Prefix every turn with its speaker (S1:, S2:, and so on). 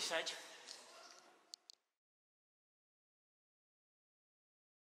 S1: Dobrý seď.